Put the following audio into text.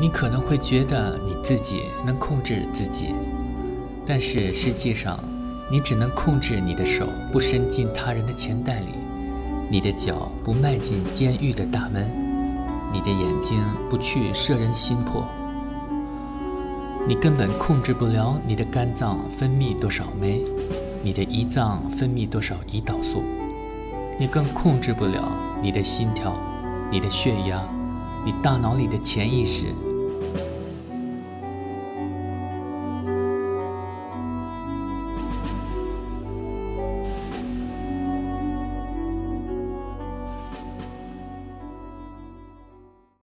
你可能会觉得你自己能控制自己但是实际上你只能控制你的手不伸进他人的钱袋里你的脚不迈进监狱的大门你的眼睛不去摄人心魄你根本控制不了你的肝脏分泌多少酶你的胰脏分泌多少胰岛素你更控制不了你的心跳你的血压你大脑里的潜意识